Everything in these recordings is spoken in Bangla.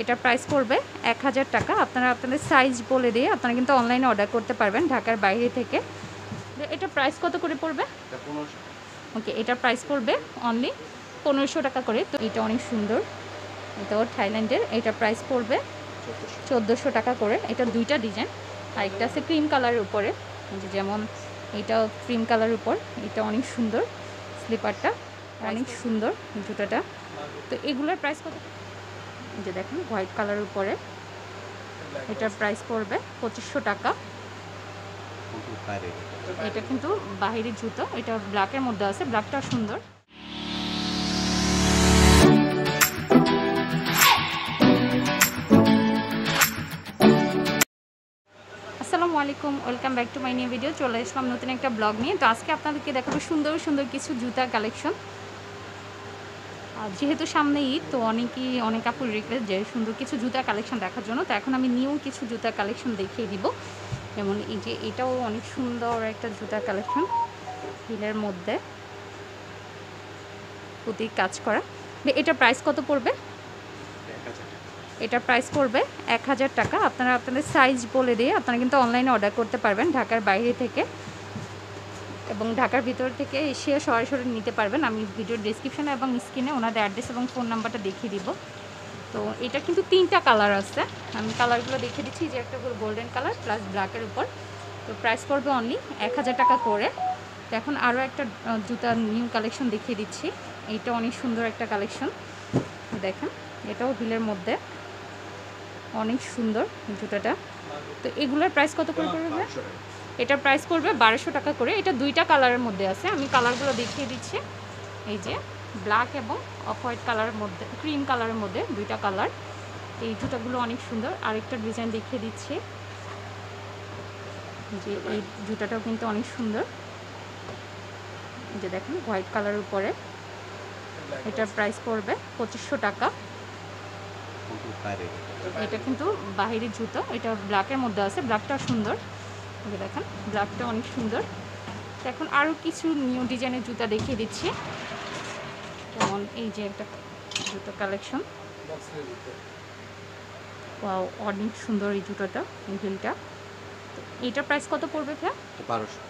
এটার প্রাইস পড়বে এক হাজার টাকা। আপনারা আপনাদের সাইজ বলে দিয়ে আপনারা কিন্তু অনলাইনে অর্ডার করতে পারবেন ঢাকার বাইরে থেকে। এটা প্রাইস কত করে পড়বে? ওকে এটা প্রাইস পড়বে অনলি পনেরোশো টাকা করে। তো এটা অনেক সুন্দর। এটাও থাইল্যান্ডের। এটার প্রাইস পড়বে চোদ্দোশো। টাকা করে। এটা দুইটা ডিজাইন আর একটা আছে ক্রিম কালারের উপরে। যেমন এটা ক্রিম কালার উপর। এটা অনেক সুন্দর। স্লিপারটা অনেক সুন্দর জুতোটা। তো এগুলোর প্রাইস কত? যে দেখেন, হোয়াইট কালারের উপরে। এটার প্রাইস পড়বে পঁচিশশো টাকা। এটা কিন্তু বাহিরের জুতো, এটা ব্ল্যাকের মধ্যে আছে ব্ল্যাকটা সুন্দর। আসসালামু আলাইকুম welcome back to my new video চলে আসলাম নতুন একটা ব্লগ নিয়ে। তো আজকে আপনাদেরকে দেখাবো সুন্দর সুন্দর কিছু জুতা কালেকশন যেহেতু সামনে ঈদ, তো অনেকেই, অনেক আপুর রিকোয়েস্ট যে সুন্দর কিছু জুতা কালেকশন দেখার জন্য, তো এখন আমি নিউ কিছু জুতা কালেকশন দেখিয়ে দিব। যেমন এই যে এটাও অনেক সুন্দর একটা জুতা কালেকশন হিলের মধ্যে। প্রতি কাজ করা। এটা প্রাইস কত পড়বে? এটা প্রাইস পড়বে এক হাজার টাকা। আপনারা আপনাদের সাইজ বলে দিয়ে আপনারা কিন্তু অনলাইনে অর্ডার করতে পারবেন ঢাকার বাইরে থেকে। এবং ঢাকার ভিতর থেকে এসে সরাসরি নিতে পারবেন। আমি ভিডিওর ডিসক্রিপশনে এবং স্ক্রিনে ওনাদের অ্যাড্রেস এবং ফোন নাম্বারটা দেখিয়ে দিব। তো এটা কিন্তু তিনটা কালার আছে। আমি কালারগুলো দেখিয়ে দিচ্ছি। যে একটা গোল্ডেন কালার প্লাস ব্ল্যাকের উপর। তো প্রাইস পড়বে অনলি এক হাজার টাকা করে। তো এখন আরও একটা জুতা নিউ কালেকশন দেখিয়ে দিচ্ছি। এইটা অনেক সুন্দর একটা কালেকশন দেখেন, এটাও হিলের মধ্যে। অনেক সুন্দর জুতাটা। তো এগুলোর প্রাইস কত করে পড়বে? এটার প্রাইস পড়বে বারোশো টাকা করে। এটা দুইটা কালারের মধ্যে আছে। আমি কালারগুলো দেখিয়ে দিচ্ছি। এই যে ব্ল্যাক এবং অফ হোয়াইট কালারের মধ্যে ক্রিম কালারের মধ্যে দুইটা কালার এই জুতাগুলো অনেক সুন্দর। আরেকটা ডিজাইন দেখিয়ে দিচ্ছি। যে এই জুতাটাও কিন্তু অনেক সুন্দর। যে দেখেন হোয়াইট কালারের উপরে। এটার প্রাইস পড়বে পঁচিশশো টাকা। এটা কিন্তু বাহিরের জুতো। এটা ব্ল্যাকের মধ্যে আছে। ব্ল্যাকটা সুন্দর। দেখেন। ব্ল্যাকটা অনেক সুন্দর। তো এখন আরও কিছু নিউ ডিজাইনের জুতা দেখিয়ে দিচ্ছি। যেমন এই যে একটা জুতো কালেকশন ওয়াও অনেক সুন্দর এই জুতোটা এই হিলটা তো এটার প্রাইস কত পড়বে ভাইয়া? বারোশো।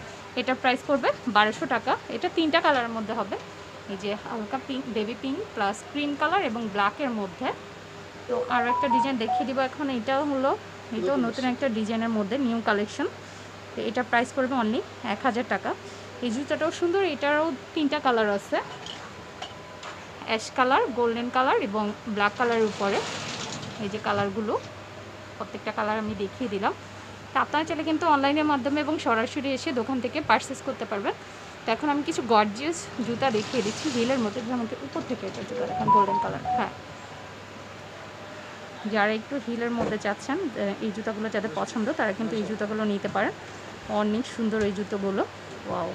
এটার প্রাইস পড়বে বারোশো টাকা। এটা তিনটা কালারের মধ্যে হবে। এই যে হালকা pink baby pink plus cream colour এবং ব্ল্যাকের মধ্যে। তো আর একটা ডিজাইন দেখিয়ে দিব এখন। এটাও হলো এটাও নতুন একটা ডিজাইনের মধ্যে নিউ কালেকশন তো এটা প্রাইস পড়বে অনলি এক হাজার টাকা। এই জুতাটাও সুন্দর, এটারও তিনটা কালার আছে। অ্যাশ কালার গোল্ডেন কালার এবং ব্ল্যাক কালারের উপরে। এই যে কালারগুলো প্রত্যেকটা কালার আমি দেখিয়ে দিলাম। তো আপনারা চাইলে কিন্তু অনলাইনের মাধ্যমে এবং সরাসরি এসে দোকান থেকে পারচেস করতে পারবেন। তো এখন আমি কিছু গর্জিয়াস জুতা দেখিয়ে দিচ্ছি। হিলের মধ্যে যেমন উপর থেকে এটা জুতা দেখেন গোল্ডেন কালার হ্যাঁ। যারা একটু হিলের মধ্যে চাচ্ছেন এই জুতাগুলো যাদের পছন্দ তারা কিন্তু এই জুতাগুলো নিতে পারেন। অনেক সুন্দর এই জুতোগুলো। ওয়াও।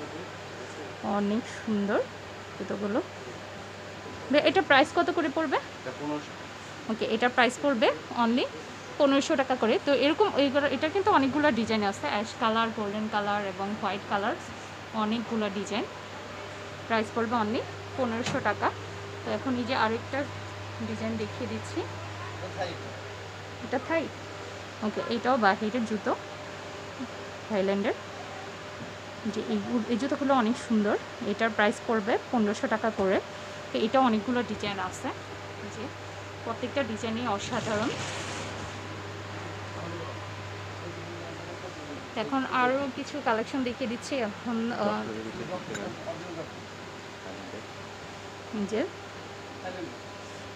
অনেক সুন্দর জুতোগুলো। এটা প্রাইস কত করে পড়বে? ওকে এটা প্রাইস পড়বে অনলি পনেরোশো টাকা করে। তো এরকম এইগুলো এটা কিন্তু অনেকগুলো ডিজাইন আছে। অ্যাশ কালার গোল্ডেন কালার এবং হোয়াইট কালার অনেকগুলো ডিজাইন প্রাইস পড়বে অনলি পনেরোশো টাকা। তো এখন এই যে আরেকটা ডিজাইন দেখিয়ে দিচ্ছি। এটা থাই? ওকে এটাও বাহিরের জুতো। থাইল্যান্ডের যে এই জুতোগুলো অনেক সুন্দর। এটার প্রাইস পড়বে পনেরোশো টাকা করে। তো এটা অনেকগুলো ডিজাইন আছে। যে প্রত্যেকটা ডিজাইনই অসাধারণ। এখন আরও কিছু কালেকশন দেখিয়ে দিচ্ছি। এখন যে।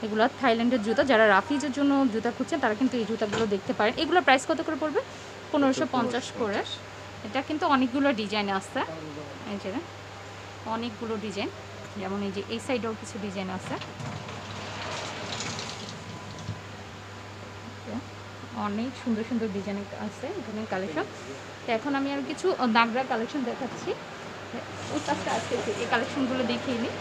এগুলো থাইল্যান্ডের জুতা। যারা রাফিজের জন্য জুতা খুঁজছেন, তারা কিন্তু এই জুতাগুলো দেখতে পারেন। এগুলো প্রাইস কত করে পড়বে? পনেরোশো পঞ্চাশ করে। এটা কিন্তু অনেকগুলো ডিজাইন আছে। এই যে, অনেকগুলো ডিজাইন যেমন এই যে, এই সাইডেও কিছু ডিজাইন আছে। অনেক সুন্দর সুন্দর ডিজাইন আছে এখানে কালেকশন তো এখন আমি আর কিছু নাগরা কালেকশন দেখাচ্ছি। ওই আছে, এই কালেকশনগুলো দেখিয়ে নিই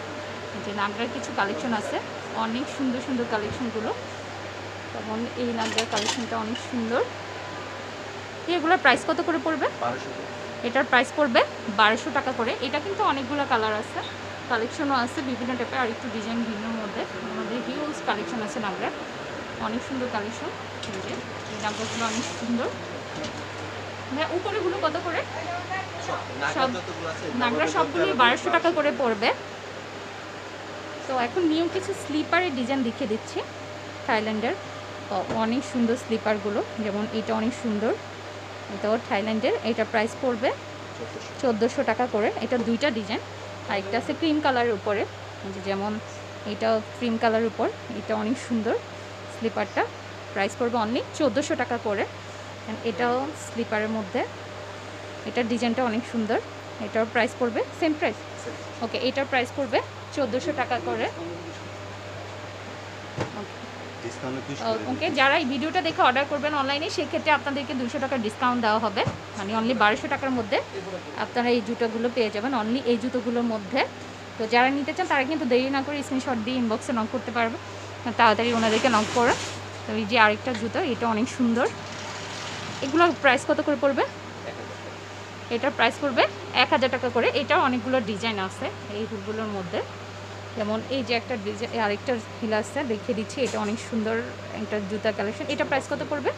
যে নাগরার কিছু কালেকশন আছে। অনেক সুন্দর সুন্দর কালেকশনগুলো যেমন এই নাগরার কালেকশনটা অনেক সুন্দর। এগুলোর প্রাইস কত করে পড়বে? এটার প্রাইস পড়বে বারোশো টাকা করে। এটা কিন্তু অনেকগুলো কালার আছে। কালেকশনও আছে বিভিন্ন টাইপের আর একটু ডিজাইন ভিন্নর মধ্যে। আমাদের হিউজ কালেকশন আছে নাগরার। অনেক সুন্দর কালেকশন এই নাম্বারগুলো অনেক সুন্দর। হ্যাঁ উপরেগুলো কত করে? সব নাগরা সবগুলি বারোশো টাকা করে পড়বে। তো এখন নিউ কিছু স্লিপারের ডিজাইন দেখিয়ে দিচ্ছি থাইল্যান্ডের। অনেক সুন্দর স্লিপারগুলো যেমন এটা অনেক সুন্দর। এটাও থাইল্যান্ডের এটা প্রাইস পড়বে চোদ্দোশো টাকা করে। এটা দুইটা ডিজাইন আর একটা আছে ক্রিম কালারের উপরে। যেমন এটা ক্রিম কালারের উপর এটা অনেক সুন্দর স্লিপারটা। প্রাইস পড়বে অনলি চোদ্দোশো টাকা করে। এটাও স্লিপারের মধ্যে। এটার ডিজাইনটা অনেক সুন্দর। এটার প্রাইস পড়বে সেম প্রাইস ওকে এটার প্রাইস পড়বে। চোদ্দোশো টাকা করে। ওকে যারা এই ভিডিওটা দেখে অর্ডার করবেন অনলাইনে সেক্ষেত্রে আপনাদেরকে দুশো টাকা ডিসকাউন্ট দেওয়া হবে। মানে অনলি বারোশো টাকার মধ্যে আপনারা এই জুতোগুলো পেয়ে যাবেন অনলি এই জুতোগুলোর মধ্যে। তো যারা নিতে চান তারা কিন্তু দেরি না করে স্ক্রিনশট দিয়ে ইনবক্সে নক করতে পারবে। তাড়াতাড়ি ওনাদেরকে নক করে। তো এই যে আরেকটা জুতো এটা অনেক সুন্দর। এগুলোর প্রাইস কত করে পড়বে? এটার প্রাইস পড়বে এক হাজার টাকা করে। এটার অনেকগুলো ডিজাইন আছে এই হুলগুলোর মধ্যে। যেমন এই যে একটা ডিজাইন আরেকটা হিল আছে দেখিয়ে দিচ্ছি এটা অনেক সুন্দর একটা জুতা কালেকশন এটা প্রাইস কত পড়বে?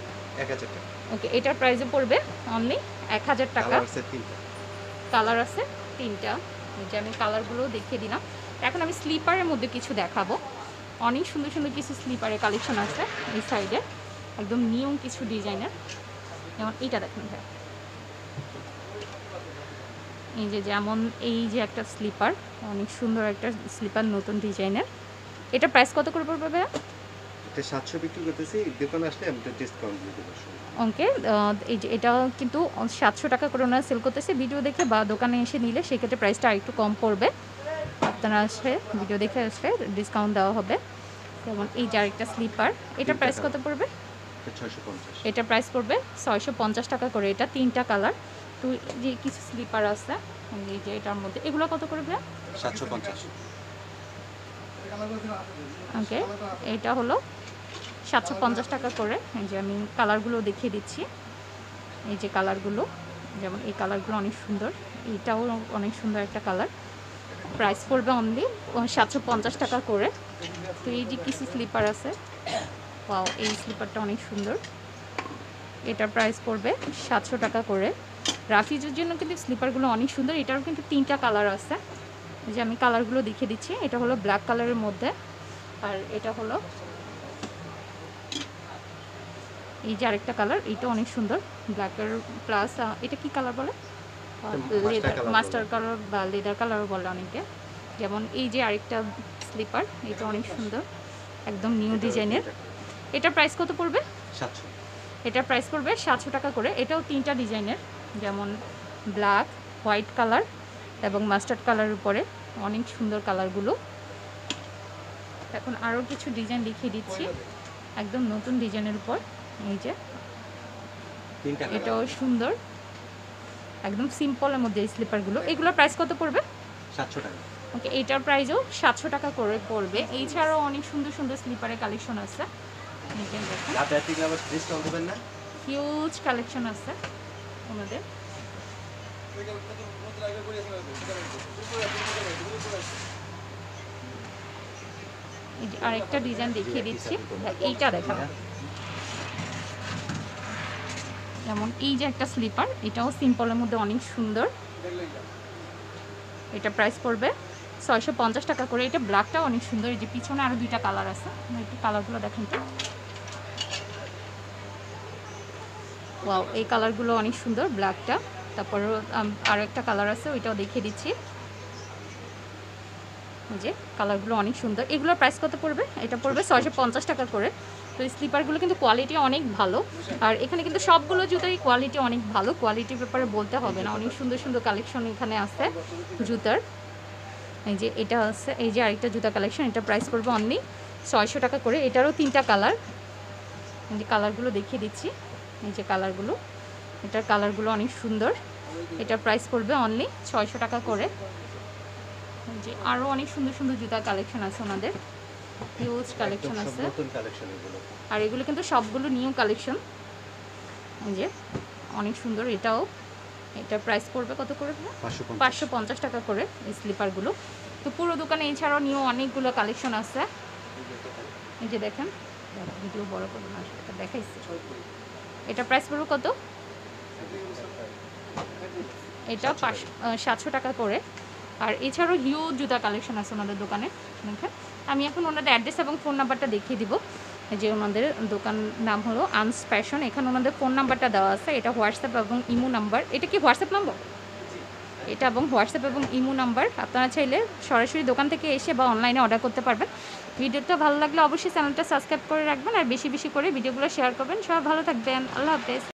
এক হাজার টাকা। ওকে এটার প্রাইসে পড়বে অনলি এক হাজার টাকা। কালার আছে তিনটা। যে আমি কালারগুলো দেখিয়ে দিলাম। এখন আমি স্লিপারের মধ্যে কিছু দেখাবো। অনেক সুন্দর সুন্দর কিছু স্লিপারের কালেকশন আছে এই সাইডে একদম নিউ কিছু ডিজাইনের যেমন এইটা দেখুন ভাই। এই যে যেমন এই যে একটা স্লিপার অনেক সুন্দর একটা স্লিপার নতুন ডিজাইনের। এটা প্রাইস কত করে পড়বে এটা সাতশো বিক্রি করতেছি দোকানে আসলে আমি ডিসকাউন্ট দিয়ে দেবো অঙ্কে এই যে এটা কিন্তু সাতশো টাকা করে ওনারা সেল করতেছে। ভিডিও দেখে বা দোকানে এসে নিলে সেক্ষেত্রে প্রাইসটা আরেকটু কম পড়বে। আপনারা আসলে ভিডিও দেখে আসলে ডিসকাউন্ট দেওয়া হবে। যেমন এই যে আরেকটা স্লিপার এটা প্রাইস কত পড়বে? এটা প্রাইস পড়বে ছয়শো পঞ্চাশ টাকা করে। এটা তিনটা কালার তো যে কিছু স্লিপার আছে এই যে এটার মধ্যে। এগুলো কত করে করবে সাতশো পঞ্চাশ। ওকে এটা হলো সাতশো পঞ্চাশ টাকা করে। এই যে আমি কালারগুলো দেখিয়ে দিচ্ছি। এই যে কালারগুলো যেমন এই কালারগুলো অনেক সুন্দর। এইটাও অনেক সুন্দর একটা কালার। প্রাইস পড়বে অনলি সাতশো পঞ্চাশ টাকা করে। তো এই যে কিছু স্লিপার আছে পাও এই স্লিপারটা অনেক সুন্দর। এটার প্রাইস পড়বে সাতশো টাকা করে। রাফিজের জন্য কিন্তু স্লিপারগুলো অনেক সুন্দর। এটারও কিন্তু তিনটা কালার আছে। যে আমি কালারগুলো দেখিয়ে দিচ্ছি। এটা হলো ব্ল্যাক কালারের মধ্যে। আর এটা হলো এই যে আরেকটা কালার। এটা অনেক সুন্দর। ব্ল্যাকের প্লাস এটা কি কালার বলে? লেদার মাস্টার কালার বা লেদার কালারও বলে অনেকে। যেমন এই যে আরেকটা স্লিপার এটা অনেক সুন্দর। একদম নিউ ডিজাইনের। এটা প্রাইস কত পড়বে? সাতশো। এটার প্রাইস পড়বে সাতশো টাকা করে। এটাও তিনটা ডিজাইনের। যেমন ব্ল্যাক হোয়াইট কালার এবং মাস্টার্ড কালারের উপরে অনেক সুন্দর কালারগুলো এখন আরও কিছু ডিজাইন দেখিয়ে দিচ্ছি। একদম নতুন ডিজাইনের উপর। এই যে এটাও সুন্দর। একদম সিম্পলের মধ্যে এই স্লিপারগুলো এগুলোর প্রাইস কত পড়বে? সাতশো টাকা। ওকে এটার প্রাইসও সাতশো টাকা করে পড়বে। এছাড়াও অনেক সুন্দর সুন্দর স্লিপারের কালেকশন আছে। হিউজ কালেকশন আছে। ওনাদের। আরেকটা ডিজাইন দেখিয়ে দিচ্ছি। এইটা দেখাবো। যেমন এই যে একটা স্লিপার, এটাও সিম্পলের মধ্যে অনেক সুন্দর। এটা প্রাইস পড়বে ছয়শো পঞ্চাশ টাকা করে। এটা ব্ল্যাকটাও অনেক সুন্দর। এই যে পিছনে আরও দুইটা কালার আছে। একটু কালারগুলো দেখেন তো। ওয়াও এই কালারগুলো অনেক সুন্দর ব্ল্যাকটা তারপর আরও একটা কালার আছে, ওইটাও দেখিয়ে দিচ্ছি। যে কালারগুলো অনেক সুন্দর। এগুলোর প্রাইস কত পড়বে? এটা পড়বে ছয়শো পঞ্চাশ টাকা করে। তো এই স্লিপারগুলো কিন্তু কোয়ালিটি অনেক ভালো। আর এখানে কিন্তু সবগুলো জুতারই কোয়ালিটি অনেক ভালো। কোয়ালিটির ব্যাপারে বলতে হবে না। অনেক সুন্দর সুন্দর কালেকশন এখানে আছে জুতার। এই যে, এটা আছে, এই যে আরেকটা জুতা কালেকশন এটা প্রাইস পড়বে অনলি ছয়শো টাকা করে। এটারও তিনটা কালার যে কালারগুলো দেখিয়ে দিচ্ছি। এই যে কালারগুলো এটার কালারগুলো অনেক সুন্দর। এটার প্রাইস পড়বে অনলি ছয়শো টাকা করে। যে আরও অনেক সুন্দর সুন্দর জুতার কালেকশন আছে ওনাদের। হিউজ কালেকশন আছে। আর এগুলো কিন্তু সবগুলো নিউ কালেকশন এই যে অনেক সুন্দর এটাও। এটার প্রাইস পড়বে কত করে পাঁচশো পঞ্চাশ। টাকা করে এই স্লিপারগুলো তো পুরো দোকানে এছাড়াও নিউ অনেকগুলো কালেকশন আছে। এই যে দেখেন ভিডিও বড় করব না সেটা দেখাইছি। এটা প্রাইস পড়বে কত? এটা সাতশো টাকা করে আর এছাড়াও হিউজ জুতা কালেকশন আছে ওনাদের দোকানে। দেখেন আমি এখন ওনাদের অ্যাড্রেস এবং ফোন নাম্বারটা দেখিয়ে দিব। যে ওনাদের দোকান নাম হলো আনস ফ্যাশন এখানে ওনাদের ফোন নাম্বারটা দেওয়া আছে। এটা হোয়াটসঅ্যাপ এবং ইমো নাম্বার এটা কি হোয়াটসঅ্যাপ নাম্বার এটা এবং হোয়াটসঅ্যাপ এবং ইমো নাম্বার আপনারা চাইলে সরাসরি দোকান থেকে এসে বা অনলাইনে অর্ডার করতে পারবেন। ভিডিওটা ভালো লাগলে অবশ্যই চ্যানেলটা সাবস্ক্রাইব করে রাখবেন আর বেশি বেশি করে ভিডিওগুলো শেয়ার করবেন। সবাই ভালো থাকবেন। আল্লাহ হাফেজ।